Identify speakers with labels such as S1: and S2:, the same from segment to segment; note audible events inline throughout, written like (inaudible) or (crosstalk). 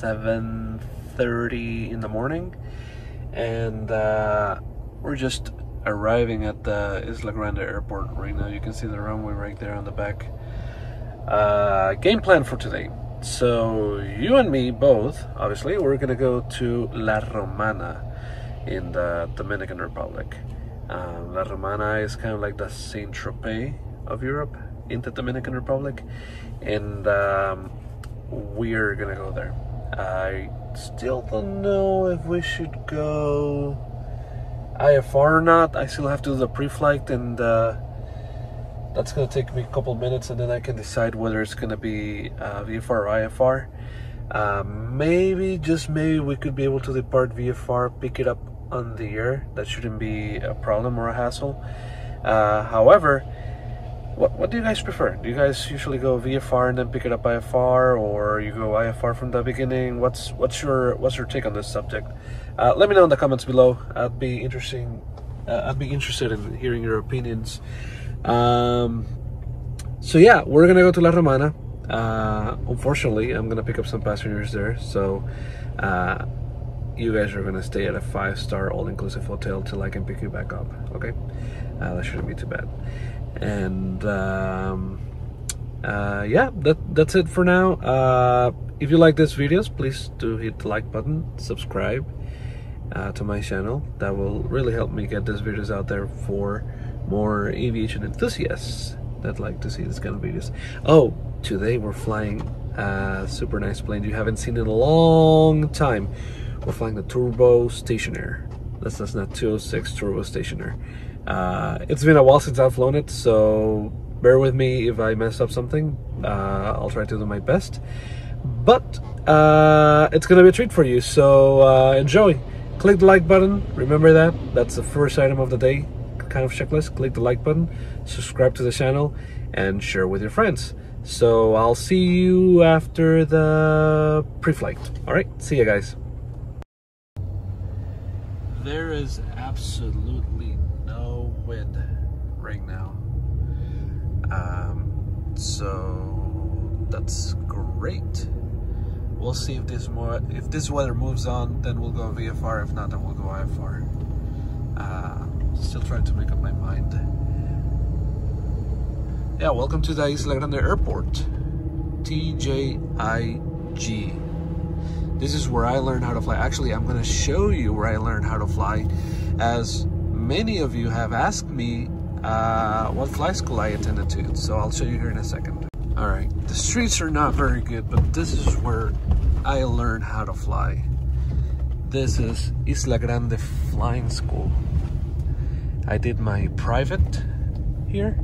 S1: 7.30 in the morning, and uh, we're just arriving at the Isla Grande airport right now. You can see the runway right there on the back. Uh, game plan for today. So you and me both, obviously, we're gonna go to La Romana in the Dominican Republic. Uh, La Romana is kind of like the Saint Tropez of Europe in the Dominican Republic, and um, we're gonna go there. I still don't know if we should go IFR or not. I still have to do the pre-flight, and uh, that's gonna take me a couple minutes, and then I can decide whether it's gonna be uh, VFR or IFR. Uh, maybe, just maybe, we could be able to depart VFR, pick it up on the air. That shouldn't be a problem or a hassle. Uh, however, what, what do you guys prefer? Do you guys usually go VFR and then pick it up IFR, or you go IFR from the beginning? What's what's your what's your take on this subject? Uh, let me know in the comments below. I'd be interesting. Uh, I'd be interested in hearing your opinions. Um, so yeah, we're gonna go to La Romana. Uh, unfortunately, I'm gonna pick up some passengers there, so uh, you guys are gonna stay at a five-star all-inclusive hotel till I can pick you back up. Okay, uh, that shouldn't be too bad. And um, uh, yeah, that that's it for now. Uh, if you like these videos, please do hit the like button, subscribe uh, to my channel. That will really help me get these videos out there for more aviation enthusiasts that like to see this kind of videos. Oh, today we're flying a super nice plane you haven't seen in a long time. We're flying the Turbo Stationair. That's, that's not 206 Turbo Stationair. Uh, it's been a while since I've flown it, so bear with me if I mess up something. Uh, I'll try to do my best. But uh, it's gonna be a treat for you, so uh, enjoy. Click the like button. Remember that. That's the first item of the day kind of checklist. Click the like button, subscribe to the channel, and share with your friends. So I'll see you after the pre-flight. All right, see you guys. There is absolutely right now. Um, so that's great. We'll see if this more if this weather moves on, then we'll go VFR. If not, then we'll go IFR. Uh, still trying to make up my mind. Yeah, welcome to the Isla Grande Airport. TJIG. This is where I learned how to fly. Actually, I'm going to show you where I learned how to fly, as many of you have asked me uh, what flight school I attended to. So I'll show you here in a second. All right, the streets are not very good, but this is where I learned how to fly. This is Isla Grande Flying School. I did my private here.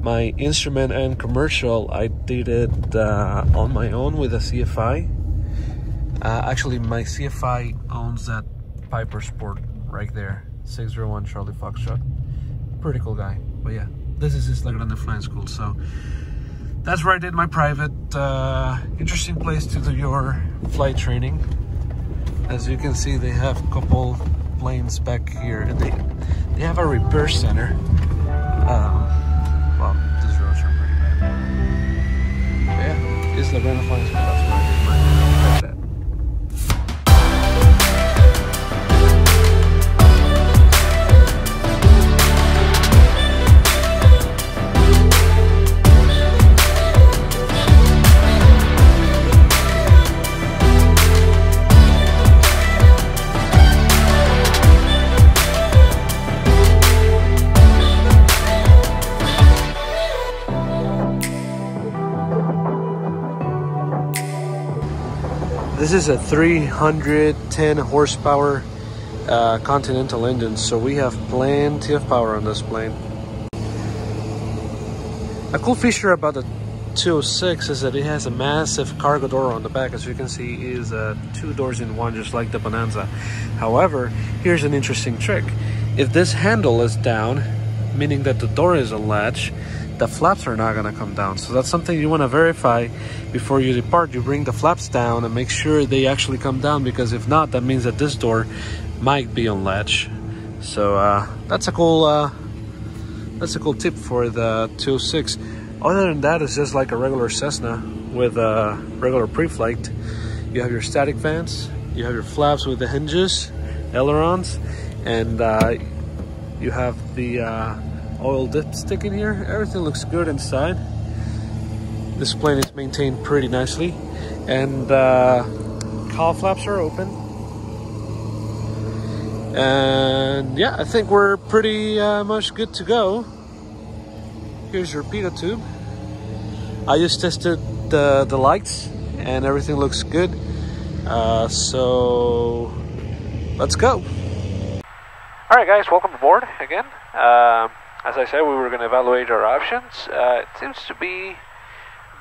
S1: My instrument and commercial, I did it uh, on my own with a CFI. Uh, actually, my CFI owns that Piper Sport right there, 601 Charlie Foxtrot. Pretty cool guy. But yeah, this is Isla Grande Flying School. So that's where I did my private. Uh, interesting place to do your flight training. As you can see, they have a couple planes back here, and they they have a repair center. Um, well, these roads are pretty bad. But yeah, Isla Grande Flying School.
S2: This is a 310 horsepower uh, Continental engine, so we have plenty of power on this plane. A cool feature about the 206 is that it has a massive cargo door on the back as you can see is uh, two doors in one just like the Bonanza however here's an interesting trick if this handle is down meaning that the door is unlatched the flaps are not to come down. So that's something you want to verify before you depart. You bring the flaps down and make sure they actually come down because if not that means that this door might be unlatched so uh, that's a cool uh, that's a cool tip for the 206 other than that, it's just like a regular Cessna with a regular pre-flight. You have your static vents, you have your flaps with the hinges, ailerons, and uh, you have the uh, oil dipstick in here. Everything looks good inside. This plane is maintained pretty nicely, and uh, cowl flaps are open. And yeah, I think we're pretty uh, much good to go. Here's your pitot tube. I just tested the, the lights and everything looks good. Uh, so let's go. All right, guys, welcome aboard again. Um, as I said, we were going to evaluate our options. Uh, it seems to be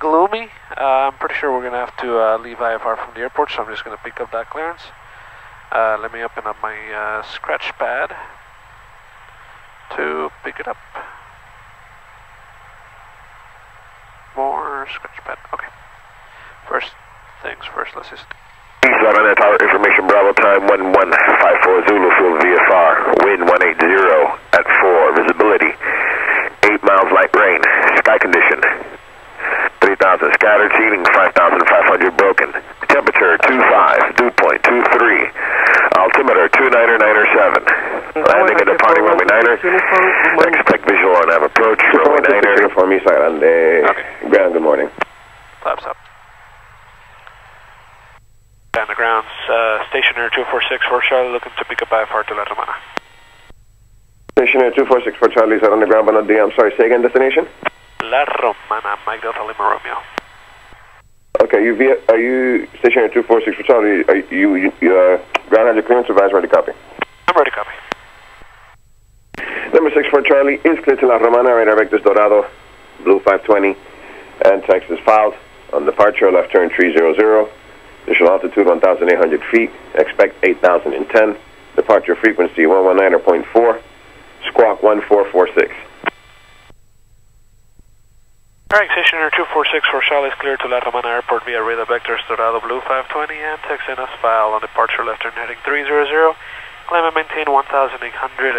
S2: gloomy. Uh, I'm pretty sure we're going to have to uh, leave IFR from the airport, so I'm just going to pick up that clearance. Uh, let me open up my uh, scratch pad to pick it up. More scratch pad. Okay. First things first, let's just.
S3: Seven at tower information Bravo time 1154 Zulu full VFR. Wind 180 at 4. Visibility 8 miles light rain. Sky condition 3000 scattered seating 5500 broken. Temperature 25, dew point 23. Altimeter 29907. Landing at departing runway 9er. Expect visual on have approach runway 9er.
S4: Uniform Isla Grande.
S3: Okay.
S4: Ground, good morning.
S2: Flaps up. Down the grounds, uh, Stationair 246 for Charlie looking to pick up IFR to La Romana.
S4: Stationair 246 for Charlie, is that on the ground, but not the, I'm sorry, say again, destination?
S2: La Romana, Mike Delta Lima Romeo.
S4: Okay, you via, are you Stationair 246 for Charlie, are you, you, you uh, ground has your clearance, advise ready copy.
S2: I'm ready, copy.
S4: Number 6 for Charlie is clear to La Romana, radar vectors Dorado, Blue 520, and text is filed. On departure, left turn 300. Initial altitude 1,800 feet. Expect 8,010. Departure frequency 119.4. Squawk 1446.
S2: Alright, Stationair 246 for Charlie is clear to La Romana Airport via radar vectors Dorado Blue 520 and in file on departure left turn heading 300. Climb and maintain 1,800.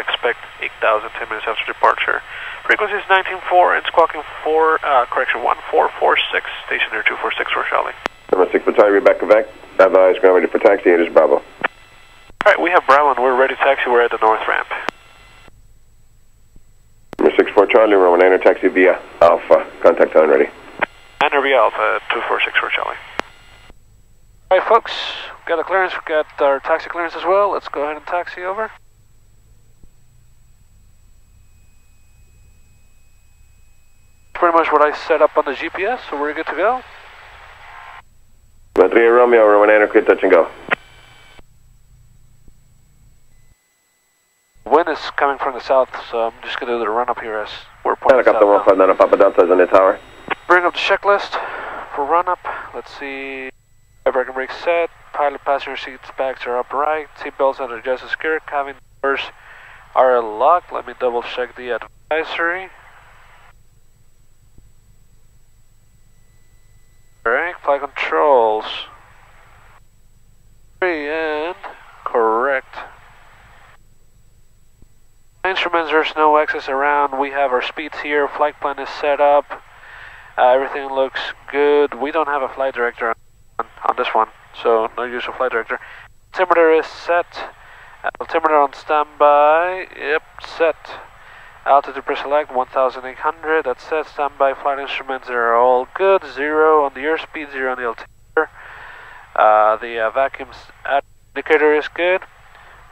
S2: Expect 8,000 10 minutes after departure. Frequency is 19.4 and squawking 4, uh, correction, 1446. Stationair 246 for Charlie.
S4: Number 6 for Charlie, Rebecca Beck. Advise ground ready for taxi. It is Bravo.
S2: Alright, we have Bravo and we're ready to taxi. We're at the north ramp.
S4: Number 6 for Charlie, Roman 9 taxi via Alpha. Contact time ready.
S2: And RB Alpha 246 for Charlie. Alright, folks, we got a clearance, we got our taxi clearance as well. Let's go ahead and taxi over. Pretty much what I set up on the GPS, so we're good to go.
S4: 3 Romeo, Roman 9 touch and go.
S2: Wind is coming from the south, so I'm just gonna do the run up here as we're pointing
S4: Helicopter 159 Papa Delta is on the tower.
S2: Bring up the checklist for run up. Let's see. And brake set. Pilot passenger seats backs are upright. Seat belts are adjusted secure. Cabin doors are locked. Let me double check the advisory. Alright, flight controls. Three and correct. Instruments, there's no access around. We have our speeds here. Flight plan is set up. Uh, everything looks good. We don't have a flight director on, on this one, so no use of flight director. Altimeter is set. Altimeter on standby. Yep, set. Altitude pre-select 1800. That's set. Standby flight instruments are all good. Zero on the airspeed, zero on the altimeter. Uh, the uh, vacuum indicator is good.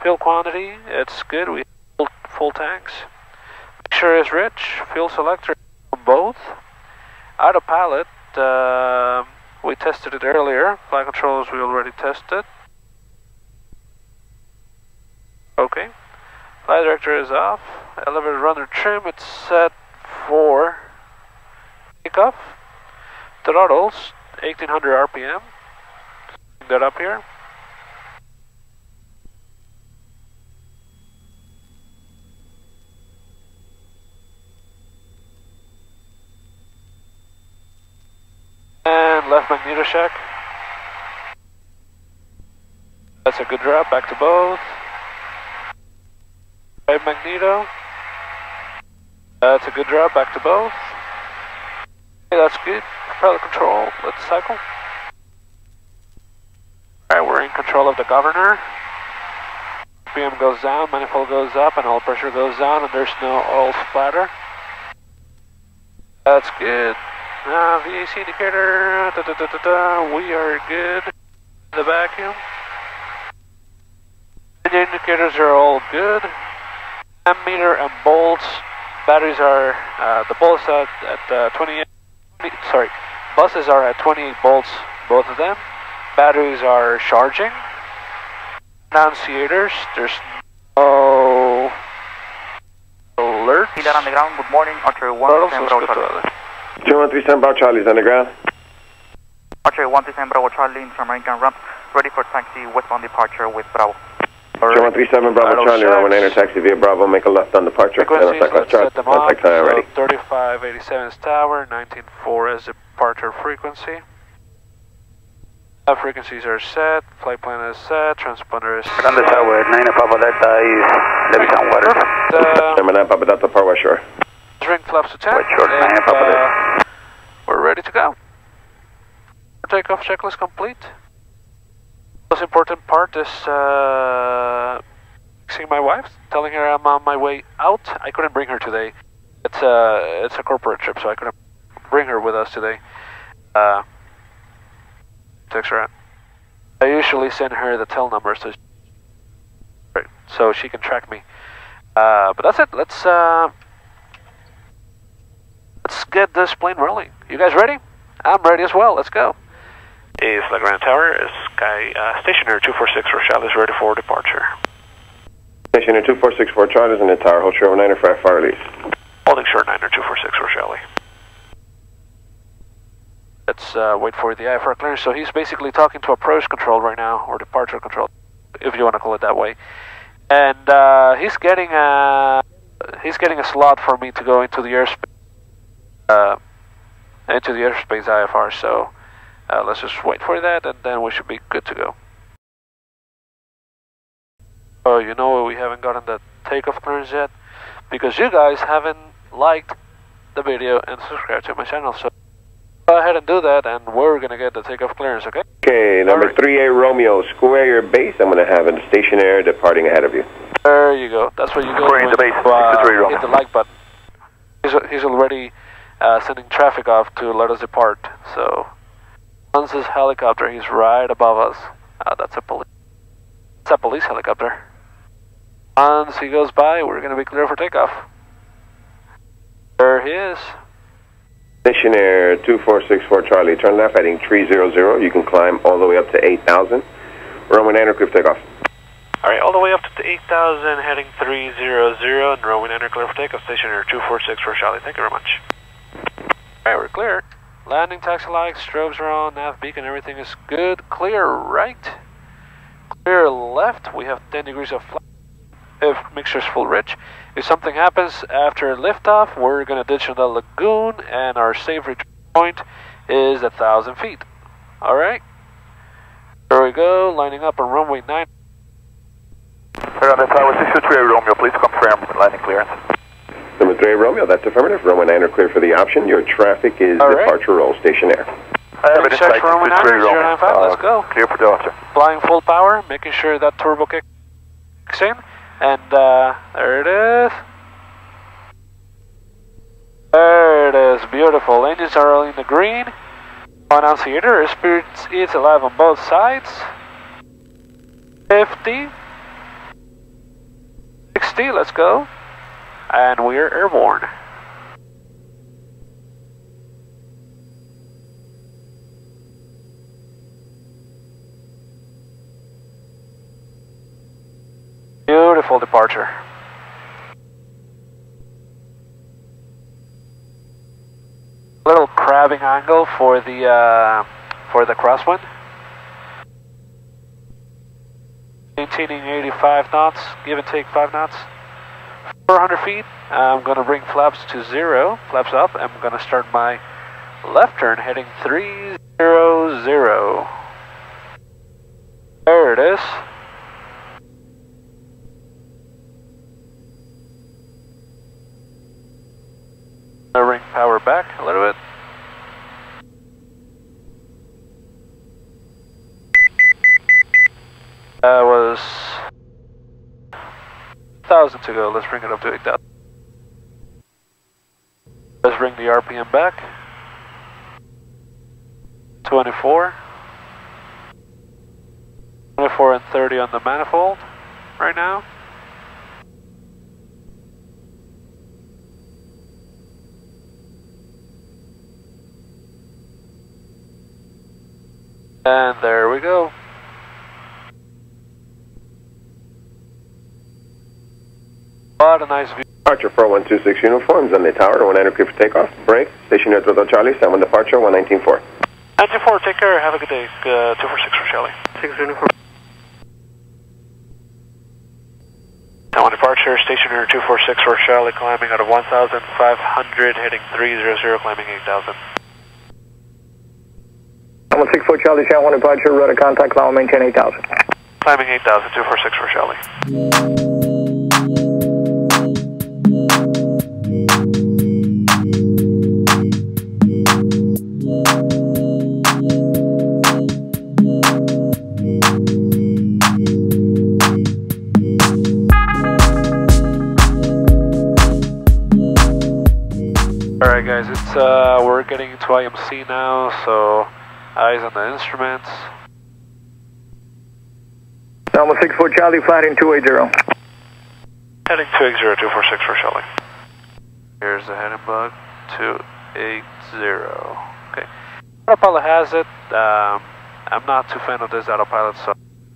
S2: Fuel quantity, it's good. We have full tanks. Mixture is rich. Fuel selector both. Autopilot, uh, We tested it earlier. Flight controls we already tested. Okay. Flight director is off. Elevator runner trim, it's set for takeoff. Throttles, 1800 RPM. That up here. And left magneto check. That's a good drop, back to both. Magneto. That's a good drop, back to both. That's good. Propeller control, let's cycle. Alright, we're in control of the governor. PM goes down, manifold goes up, and oil pressure goes down, and there's no oil splatter. That's good. Uh, VAC indicator, da, da, da, da, da. we are good. The vacuum. The indicators are all good. Ammeter and bolts. Batteries are, uh, the bolts at, at uh, 28, sorry, buses are at 28 volts, both of them. Batteries are charging. Annunciators, there's no alert.
S5: That on the ground, good morning, Archer 1
S2: Throttles,
S5: Bravo
S2: let's go
S5: Charlie.
S2: to other.
S4: 2137 Bravo Charlie's underground.
S5: Archer 1 Bravo Charlie, Inter-American ramp, ready for taxi, westbound departure with Bravo.
S4: 2137 Bravo
S2: Vital
S4: Charlie, runway
S2: checks.
S4: 9 taxi via Bravo, make a left on departure.
S2: Frequencies,
S4: Contact
S2: let's
S4: Charlie.
S2: set them up.
S4: Contact time ready.
S2: So 3587 is tower, 194 is departure frequency. Uh, frequencies are set, flight plan is set, transponder is set.
S6: Grande Tower, 9 Papa Delta is Levittown Water.
S2: Perfect. Uh,
S4: Number 9 Papa Delta Power West Shore.
S2: ring flaps to 10.
S6: Wait, short,
S2: and,
S6: nine, Papa
S2: uh, we're ready to go. Takeoff checklist complete. Most important part is uh, seeing my wife, telling her I'm on my way out. I couldn't bring her today. It's a it's a corporate trip, so I couldn't bring her with us today. Uh, text her out. I usually send her the tel number so she, so she can track me. Uh, but that's it. Let's uh, let's get this plane rolling. You guys ready? I'm ready as well. Let's go. Isla Grande Tower, is Sky uh, Stationair 246 Rochelle is ready for departure.
S4: Stationair 2464 Charlie's in the tower. Hold short 9 for fire release.
S2: Holding short 9 246 Rochelle. Let's uh, wait for the IFR clearance. So he's basically talking to approach control right now, or departure control, if you want to call it that way. And uh, he's getting a he's getting a slot for me to go into the airspace uh, into the airspace IFR. So uh, let's just wait for that, and then we should be good to go. Oh, you know we haven't gotten the takeoff clearance yet because you guys haven't liked the video and subscribed to my channel. So go ahead and do that, and we're gonna get the takeoff clearance. Okay?
S4: Okay, number
S2: three
S4: A Romeo, square your base. I'm going to have a stationary departing ahead of you.
S2: There you go. That's where you go
S6: Square the base,
S2: you, uh,
S6: 63 Romeo.
S2: hit the like button. He's, he's already uh, sending traffic off to let us depart. So once his helicopter, he's right above us. Uh, that's a police. It's a police helicopter. Once he goes by, we're gonna be clear for takeoff. There he is.
S4: Stationair 2464 Charlie, turn left heading 300. You can climb all the way up to 8,000. Roman aircraft takeoff.
S2: All right, all the way up to 8,000, heading 300, and Rowan enter clear for takeoff, Stationair 246 for Charlie. Thank you very much. All right, we're clear. Landing taxi lights, strobes are on, nav beacon, everything is good. Clear right. Clear left. We have 10 degrees of flight. If mixture's full rich. If something happens after liftoff, we're gonna ditch in the lagoon, and our safe return point is a thousand feet. All right. There we go, lining up on runway 9.
S6: Grande Tower, uh, 63 Romeo, please confirm landing clearance.
S4: Number 3 Romeo, that's affirmative. Roman 9 are clear for the option. Your traffic is
S2: All right.
S4: departure roll, stationary.
S6: I have
S2: Check
S6: it
S2: for Roman
S6: 63
S2: Niner,
S6: Romeo.
S2: 095, let's go.
S6: Clear for departure.
S2: Flying full power, making sure that turbo kicks in. And uh, there it is. There it is, beautiful. Engines are all in the green. Annunciator, Spirit is alive on both sides. 50. 60, let's go and we are airborne. Beautiful departure. Little crabbing angle for the uh, for the crosswind. 1885 knots, give and take 5 knots. 400 feet, I'm going to bring flaps to zero, flaps up. I'm going to start my left turn heading 300. There it is. Gonna bring power back a little bit. That was 1,000 to go. Uh, let's bring it up to 8,000. Let's bring the RPM back. 24. 24 and 30 on the manifold right now. And there we go. What a nice view.
S4: Departure 4126 uniforms on the tower, 190 clear for takeoff. Break. Station near Throttle Charlie, 7 departure, 119.4.
S2: 94, take care. Have a good day. Uh, 246 for Shelly.
S5: 6 uniform.
S2: Now on departure, Stationair 246 for Charlie, climbing out of 1,500, heading 300, climbing 8,000.
S7: 164 Charlie, Shan 1 departure, rudder contact, climb, maintain 8000.
S2: Climbing 8,000, 246 for Charlie. We're getting into IMC now, so eyes on the instruments.
S7: Alpha 64 Charlie, in 280.
S2: Heading 280-246 for Shelly. Here's the heading bug, 280. Okay. Autopilot has it. Um, I'm not too fan of this autopilot, so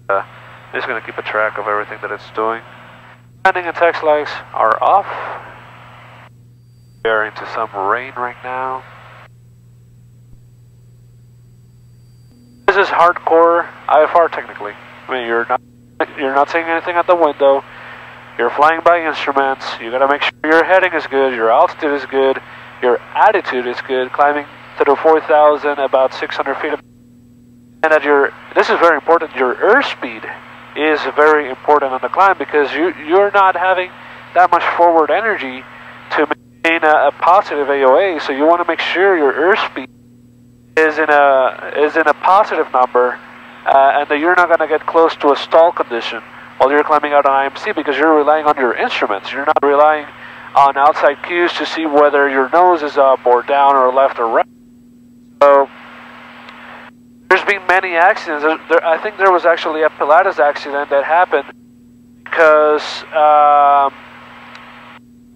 S2: uh, I'm just going to keep a track of everything that it's doing. Landing and text lights are off. We are into some rain right now. This is hardcore IFR technically. I mean, you're not you're not seeing anything at the window. You're flying by instruments. You got to make sure your heading is good, your altitude is good, your attitude is good. Climbing to the 4,000, about 600 feet, and that your this is very important. Your airspeed is very important on the climb because you you're not having that much forward energy to maintain a, a positive AOA. So you want to make sure your airspeed is in a is in a positive number, uh, and that you're not going to get close to a stall condition while you're climbing out on IMC because you're relying on your instruments. You're not relying on outside cues to see whether your nose is up or down or left or right. So there's been many accidents. There, there, I think there was actually a Pilatus accident that happened because um,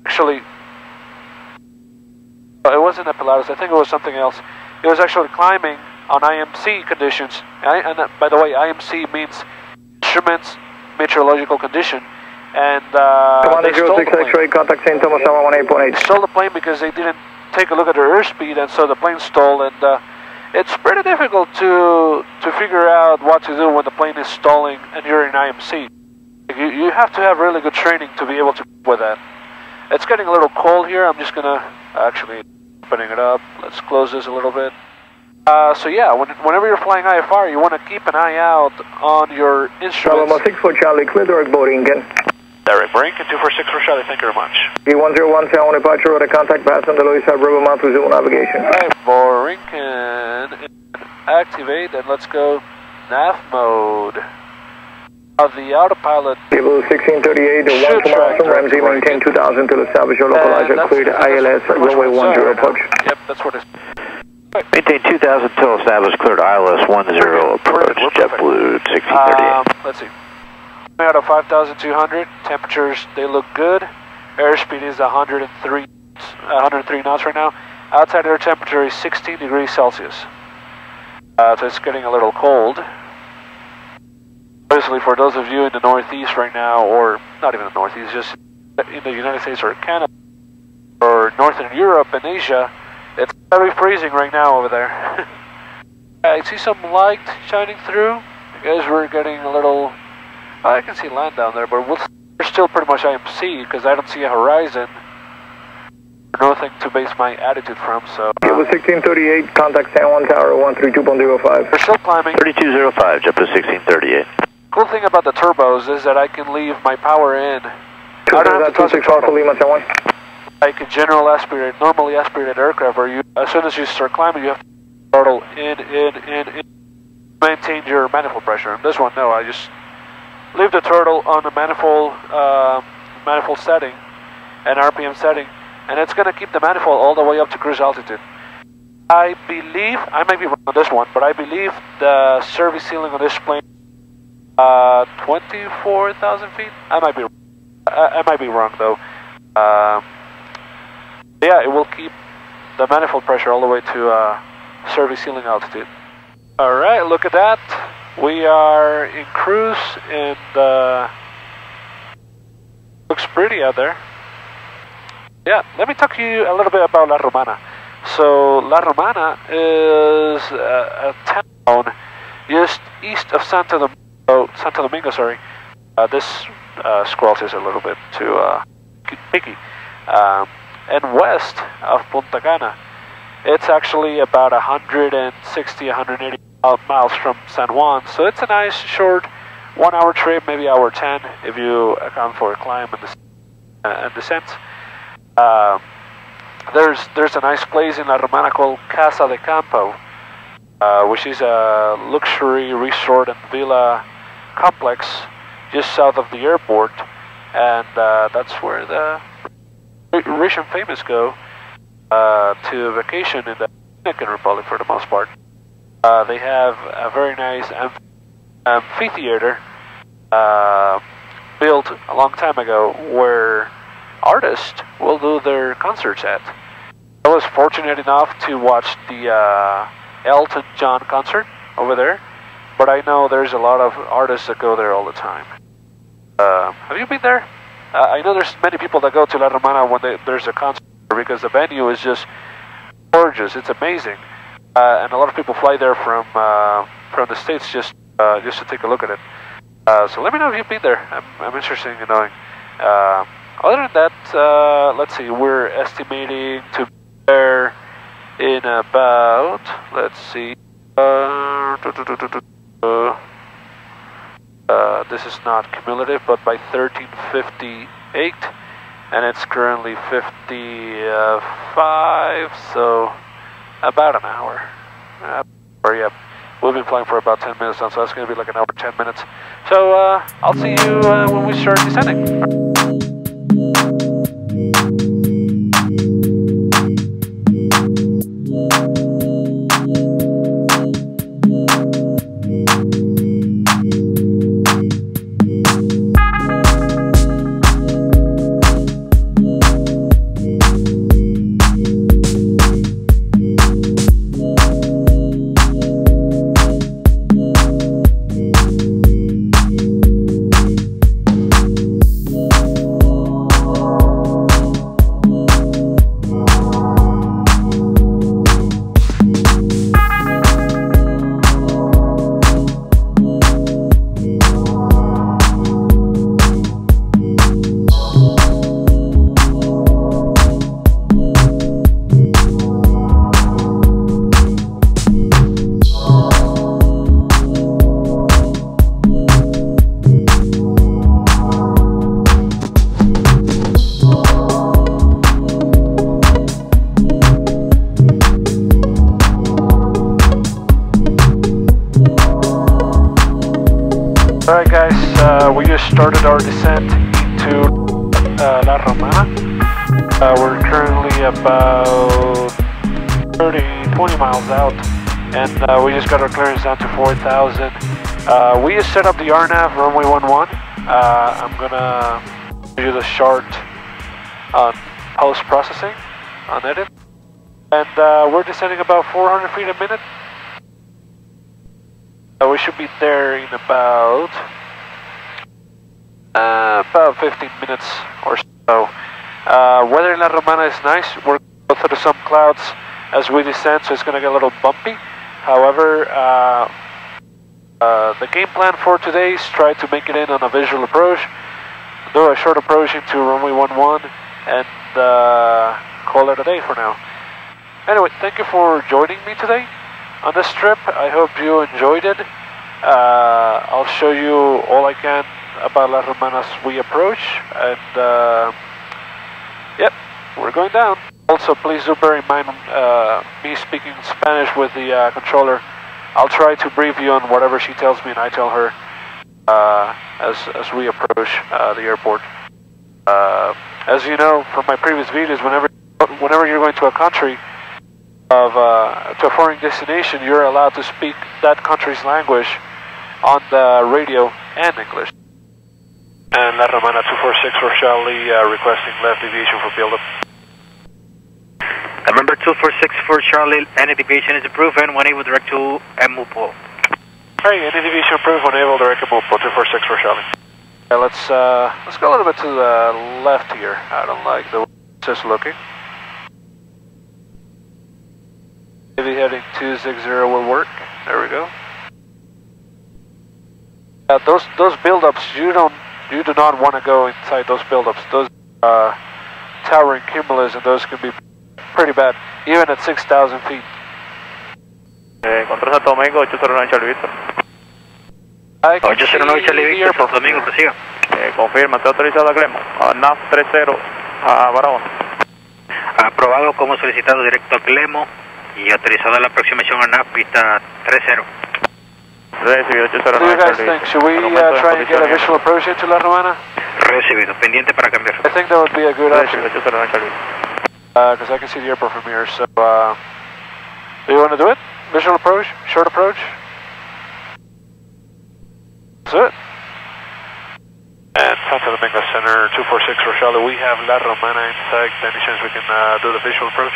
S2: actually it wasn't a Pilatus. I think it was something else. It was actually climbing on IMC conditions. I, and uh, by the way, IMC means instruments meteorological condition. And uh,
S7: Commander
S2: they stole the
S7: 06
S2: plane.
S7: X-ray, contact St. Thomas, Tower 18.8.
S2: stole the plane because they didn't take a look at their airspeed, and so the plane stalled. And uh, it's pretty difficult to to figure out what to do when the plane is stalling and you're in IMC. You, you have to have really good training to be able to with that. It's getting a little cold here. I'm just gonna actually opening it up. Let's close this a little bit. Uh, so yeah, when, whenever you're flying IFR, you want to keep an eye out on your instruments.
S7: Bravo 64 Charlie, clear direct boarding again.
S2: Direct brink and 246 for Charlie. Thank you very much.
S7: B101 Tower 1 departure, rudder contact, pass on the Louis Side River Mount to zero navigation.
S2: Alright, for Rinkin, activate and let's go nav mode. Now the autopilot,
S7: Table 1638, the
S2: Should
S7: 1 two miles from Ramsey,
S2: direct
S7: maintain 2000 to establish your
S2: uh,
S7: localizer,
S2: that's-
S7: cleared
S2: that's
S7: ILS,
S2: pretty much
S7: runway 10 approach.
S2: now. Yep, that's what it's.
S8: Maintain 2000 till established, cleared ILS 10 approach,
S2: We're.
S8: JetBlue 1638.
S2: Um, let's see. Coming out of 5,200, temperatures, they look good. Airspeed is 103, 103 knots right now. Outside air temperature is 16 degrees Celsius. Uh, so it's getting a little cold. Obviously, for those of you in the Northeast right now, or not even the Northeast, just in the United States or Canada or Northern Europe and Asia, it's very freezing right now over there. (laughs) I see some light shining through because we're getting a little. I can see land down there, but we'll, we're still pretty much IMC because I don't see a horizon. Nothing to base my attitude from, so.
S7: It was 1638, contact San Juan Tower 132.05.
S2: We're still climbing.
S8: 3205, jump to 1638.
S2: Cool thing about the turbos is that I can leave my power in. I don't have to touch the
S7: 26 Alpha
S2: throttle.
S7: Lima San Juan.
S2: Like a general aspirated, normally aspirated aircraft, where you, as soon as you start climbing, you have to throttle in, in, in, in, maintain your manifold pressure. And this one, no, I just leave the turtle on the manifold, uh, manifold setting, and RPM setting, and it's going to keep the manifold all the way up to cruise altitude. I believe, I might be wrong on this one, but I believe the service ceiling on this plane, uh, 24,000 feet? I might be, I, I might be wrong though. Um, yeah, it will keep the manifold pressure all the way to uh, service ceiling altitude. All right, look at that. We are in cruise and uh, looks pretty out there. Yeah, let me talk to you a little bit about La Romana. So La Romana is a, a town just east of Santo Domingo. Santo Domingo, sorry. Uh, this uh, is a little bit too uh, picky. Um, and west of Punta Cana. It's actually about 160, 180 miles from San Juan, so it's a nice short one-hour trip, maybe hour 10 if you account for a climb and, uh, and descent. Um, there's there's a nice place in La Romana called Casa de Campo, uh, which is a luxury resort and villa complex just south of the airport, and uh, that's where the rich and famous go uh, to vacation in the Dominican Republic for the most part. Uh, they have a very nice amph- amphitheater uh, built a long time ago where artists will do their concerts at. I was fortunate enough to watch the uh, Elton John concert over there, but I know there's a lot of artists that go there all the time. Uh, have you been there? Uh, I know there's many people that go to La Romana when they, there's a concert because the venue is just gorgeous. It's amazing, uh, and a lot of people fly there from uh, from the states just uh, just to take a look at it. Uh, so let me know if you've been there. I'm, I'm interested in knowing. Other than that, let's see. We're estimating to be there in about let's see. Uh, uh, this is not cumulative, but by 1358, and it's currently 55, so about an hour. Uh, or yeah, we've been flying for about 10 minutes now, so that's going to be like an hour 10 minutes. So uh, I'll see you uh, when we start descending. About 30, 20 miles out, and uh, we just got our clearance down to 4,000. Uh, we just set up the RNAV runway 11. Uh, I'm gonna do the short on post-processing, on edit. And uh, we're descending about 400 feet a minute. Uh, we should be there in about uh, about 15 minutes or so. Uh, weather in La Romana is nice. We're going through some clouds as we descend, so it's going to get a little bumpy. However, uh, uh, the game plan for today is try to make it in on a visual approach, do a short approach into runway 11, and uh, call it a day for now. Anyway, thank you for joining me today on this trip. I hope you enjoyed it. Uh, I'll show you all I can about La Romana as we approach, and uh, we're going down. Also, please do bear in mind uh, me speaking Spanish with the uh, controller. I'll try to brief you on whatever she tells me, and I tell her uh, as as we approach uh, the airport. Uh, as you know from my previous videos, whenever whenever you're going to a country of uh, to a foreign destination, you're allowed to speak that country's language on the radio and English. And La Romana 246 for Charlie, uh, requesting left deviation for build-up.
S8: November 246 for Charlie, any deviation is approved and one able direct to MUPO.
S2: Hey, any deviation approved, unable direct move, 246 for Charlie. Yeah, let's, uh, let's go a little bit to the left here. I don't like the way it's just looking. Maybe heading 260 will work. There we go. Uh, those those build-ups, you don't, you do not want to go inside those build-ups. Those uh, towering cumulus and those can be pretty bad, even at 6,000 feet.
S6: Eh, control Santo Domingo, 809 Charlie Victor.
S2: I can
S8: 809
S2: see
S8: Charlie Victor, Santo Domingo,
S2: here.
S8: prosiga.
S6: Eh, confirma, está autorizado a Clemo. A NAF 30 a Barahona.
S8: Aprobado como solicitado directo a Clemo y autorizado la aproximación a NAP pista 30.
S6: Recibido
S2: What do you
S6: 809
S2: guys think? Should we uh, try and get a visual approach into La Romana?
S8: Recibido, pendiente para cambiar.
S2: I think that would be a good option
S6: Recibido 809 Charlie
S2: because I can see the airport from here. So, uh, do you want to do it? Visual approach, short approach. That's it. And Santo Domingo Center 246 for Charlotte. We have La Romana in sight. Any chance we can uh, do the visual approach?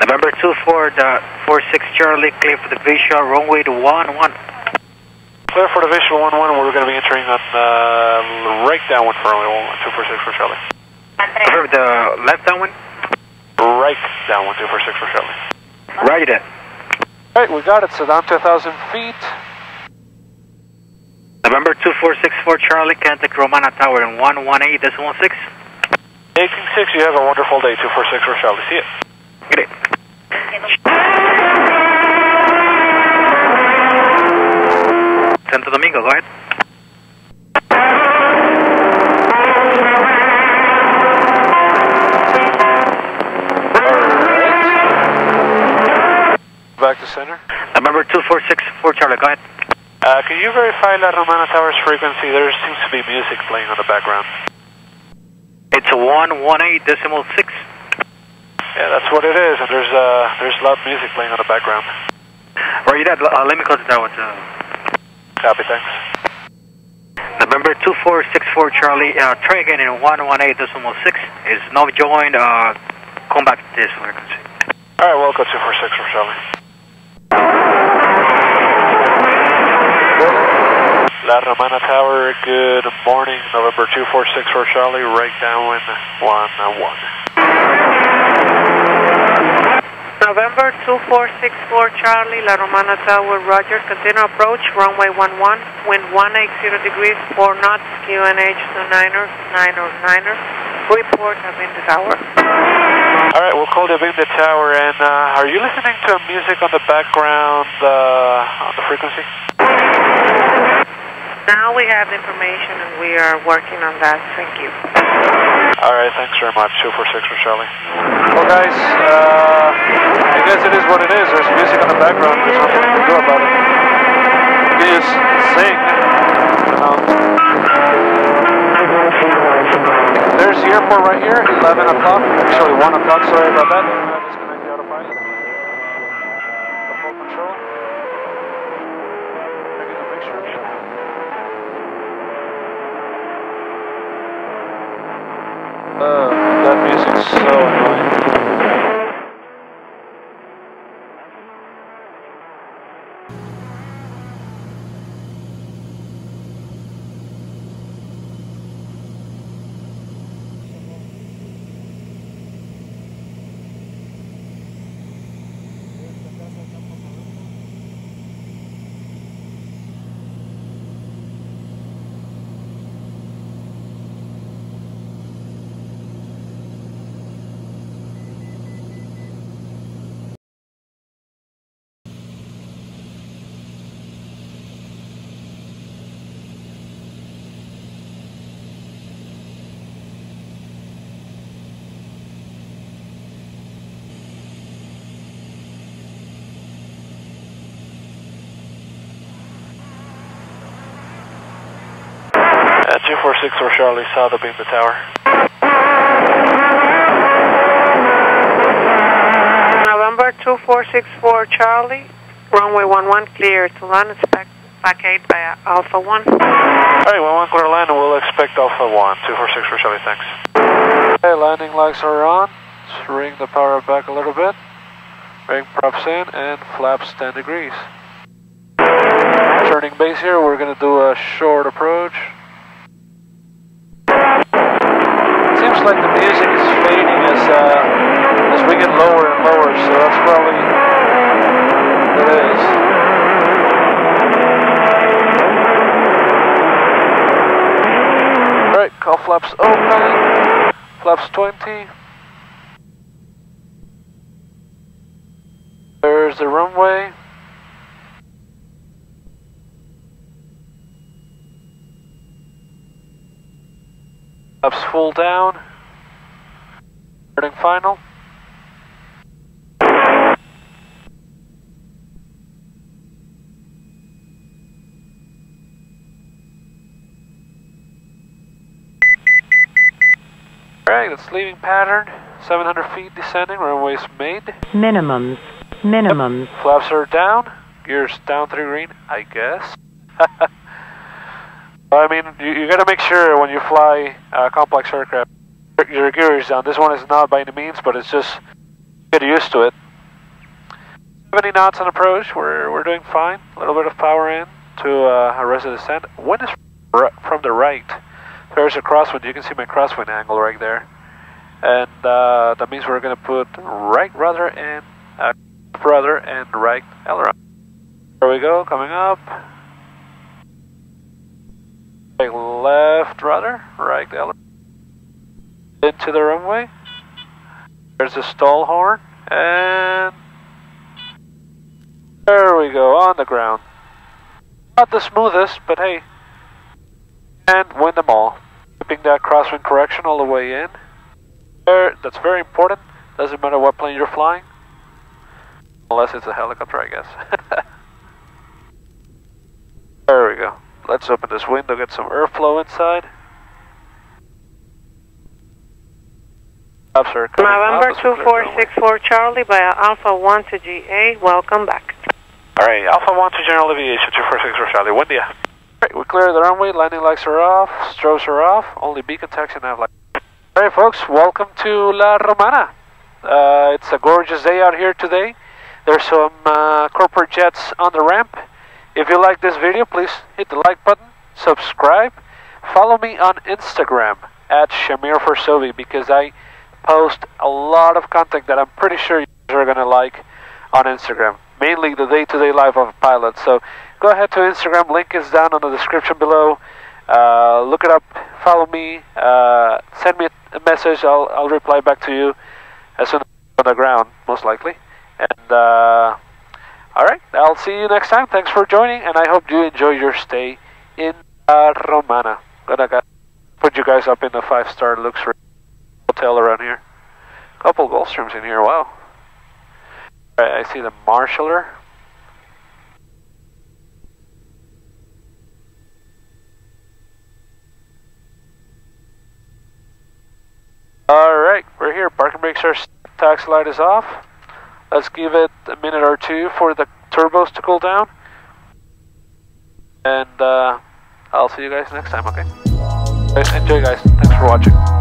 S8: November 24, the 46 Charlie, clear for the visual, runway to 11.
S2: Clear for the visual 1 1. We're going to be entering on uh, right downwind for runway 246 for Charlie.
S8: Confirm the left downwind?
S2: Right downwind 246 for Charlie.
S8: Roger that.
S2: Alright, we got it. So down to 1,000 feet.
S8: November 2464 Charlie, contact Romana Tower in 118 decimal 6.
S2: 186, you have a wonderful day. 246 for Charlie. See it.
S8: Get it. Santo Domingo, go ahead.
S2: To center.
S8: November 2464 Charlie, go ahead.
S2: Uh, can you verify La Romana Tower's frequency? There seems to be music playing on the background.
S8: It's a 118 decimal 6.
S2: Yeah, that's what it is, and there's uh, there's loud music playing on the background.
S8: Roger that. Uh, let me close the tower. To
S2: Copy, thanks.
S8: November 2464 Charlie, uh, try again in 118 decimal 6. Is not joined, uh, come back to this frequency.
S2: All right, welcome 246 for Charlie. La Romana Tower, good morning. November 246 for Charlie, right downwind 101.
S9: November 2464 Charlie, La Romana Tower, Roger. Continue approach, runway 11, wind 180 degrees, 4 knots, QNH 29er, 9er, 9er. Report, I'm in the tower.
S2: All right, we'll call the Big Tower, and uh, are you listening to music on the background uh, on the frequency?
S9: Now we have information and we are working on that. Thank you.
S2: All right, thanks very much. 246 for Charlie. Well, guys, uh, I guess it is what it is. There's music on the background. There's nothing we can do about it. You can just sing. You There's the airport right here, 11 o'clock. Actually, 1 o'clock. Sorry about that. Control. Taking a picture. Uh, that music's so annoying. 2464 Charlie, south of Beam the Tower.
S9: November 2464 Charlie, runway 11 clear to land, expect back 8 by Alpha 1.
S2: Alright, 11 clear land and we'll expect Alpha 1, 2464 Charlie, thanks. Okay, landing lights are on. Let's ring the power back a little bit. Ring props in and flaps 10 degrees. Turning base here, we're gonna do a short approach. Seems like the music is fading as uh, as we get lower and lower, so that's probably it is. Alright, cowl flaps open. Flaps 20. There's the runway. Flaps full down. Starting final. Alright, it's leaving pattern. 700 feet descending, runway's made.
S10: Minimums. Minimums.
S2: Flaps are down. Gears down through green, I guess. (laughs) I mean, you, you gotta make sure when you fly uh, complex aircraft, your- your gear is down. This one is not by any means, but it's just get used to it. 70 knots on approach, we're, we're doing fine. A little bit of power in to uh, arrest the descent. Wind is from the right. There's a crosswind. You can see my crosswind angle right there. And uh, that means we're going to put right rudder and uh, rudder and right aileron. There we go, coming up. Right, left rudder, right aileron. Into the runway. There's a stall horn. And there we go, on the ground. Not the smoothest, but hey. And win them all. Keeping that crosswind correction all the way in. There, that's very important. Doesn't matter what plane you're flying. Unless it's a helicopter, I guess. (laughs) there we go. Let's open this window, get some airflow inside. Flaps are coming up.
S9: November
S2: Let's clear
S9: 2464 Charlie by Alpha 1 to GA, welcome back.
S2: Alright, Alpha 1 to General Aviation, 246 for Charlie. Windy. Alright, we clear the runway, landing lights are off, strobes are off, only beacon taxi nav lights. Alright folks, welcome to La Romana. Uh, it's a gorgeous day out here today. There's some uh, corporate jets on the ramp. If you like this video, please hit the like button, subscribe, follow me on Instagram at Shamir Fersobe because I post a lot of content that I'm pretty sure you are going to like on Instagram, mainly the day-to-day life of a pilot. So go ahead to Instagram, link is down in the description below. Uh, look it up, follow me, uh, send me a message, I'll, I'll reply back to you as soon as I'm on the ground, most likely. And uh, alright, I'll see you next time. Thanks for joining, and I hope you enjoy your stay in uh, Romana. Gonna put you guys up in the five-star luxury hotel around here. Couple Gulfstreams in here, wow. Alright, I see the Marshaller. Alright, we're here. Parking brakes are taxi light is off. Let's give it a minute or two for the turbos to cool down. And uh, I'll see you guys next time, okay? Enjoy guys. Thanks for watching.